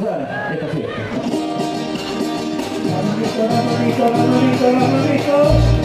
disfrutar esta fiesta. La manito, la manito.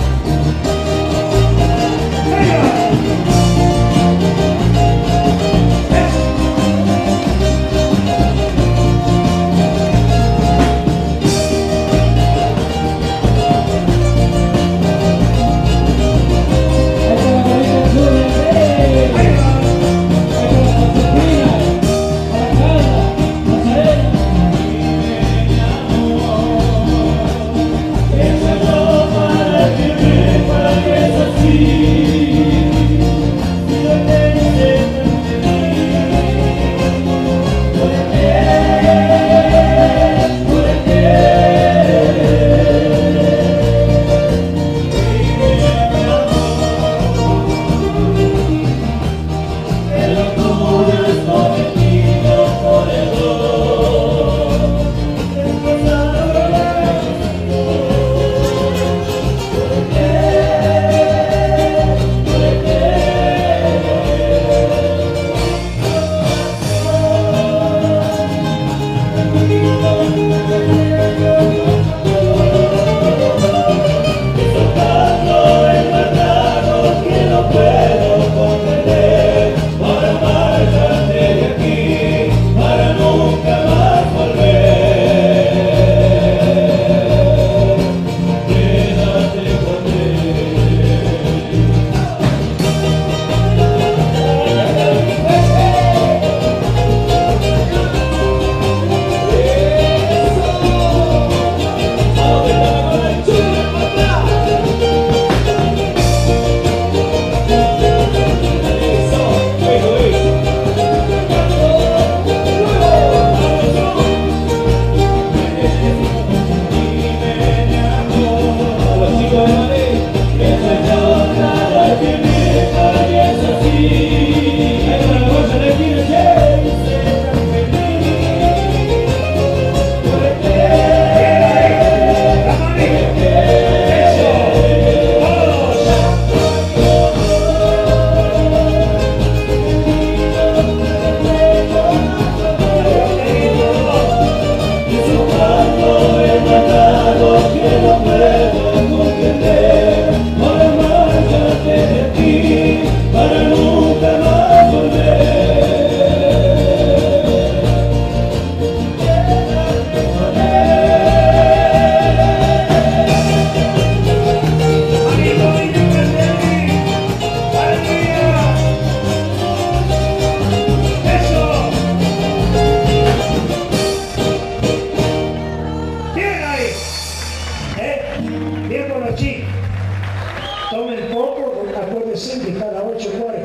Que está a las 8.40.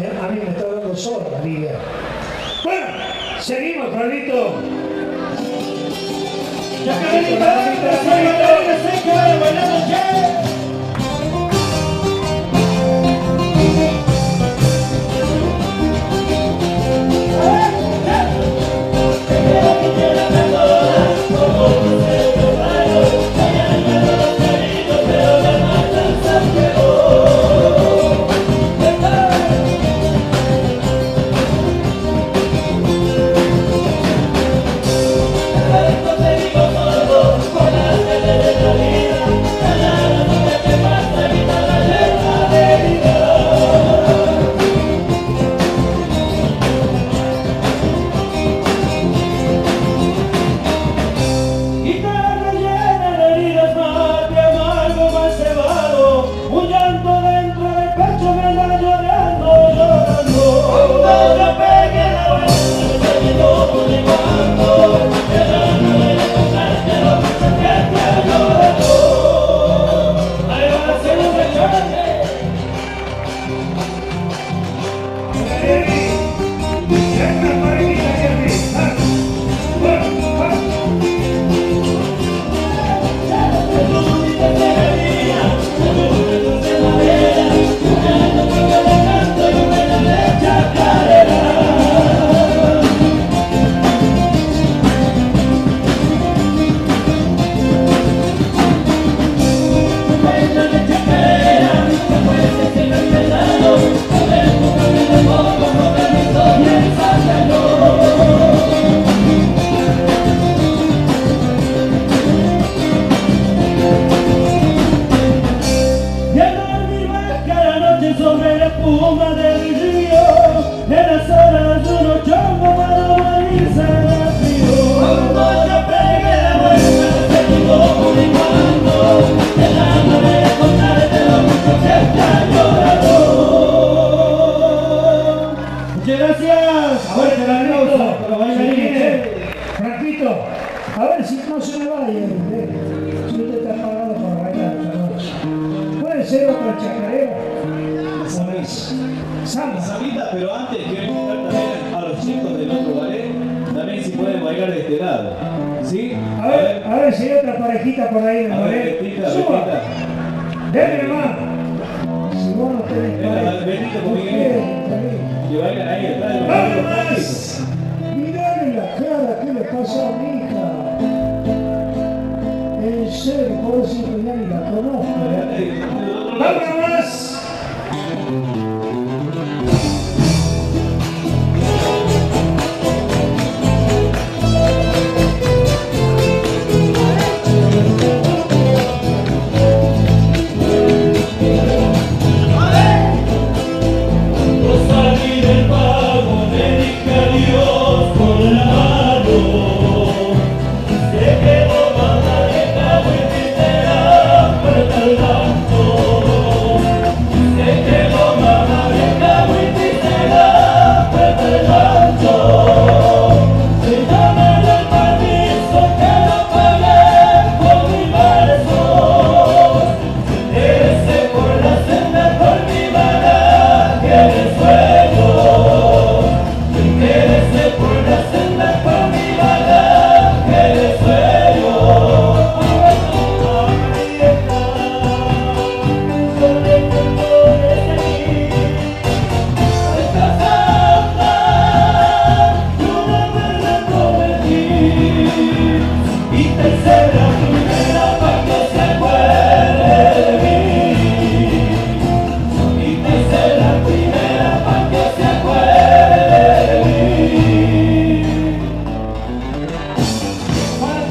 ¿Eh? A mí me está dando sola la vida. Bueno, seguimos, Carlito. qué? Pero antes quiero invitar también a los chicos del otro ballet, también si pueden bailar de este lado. ¿Sí? A, ver, a ver si hay otra parejita por ahí en el ballet. Betita, Betita. Denme Si vos no tenés pareja. Betita con Miguel. Que bailan ahí atrás. ¡Vale más! Mirale la cara, ¿qué le pasa a mi hija? En serio, por eso que nadie la conozco. ¿eh? ¡Vamos!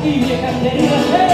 y viejas heridas.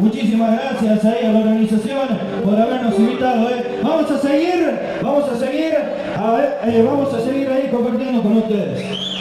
Muchísimas gracias ahí a la organización por habernos invitado. ¿eh? Vamos a seguir, vamos a seguir, eh, vamos a seguir ahí compartiendo con ustedes.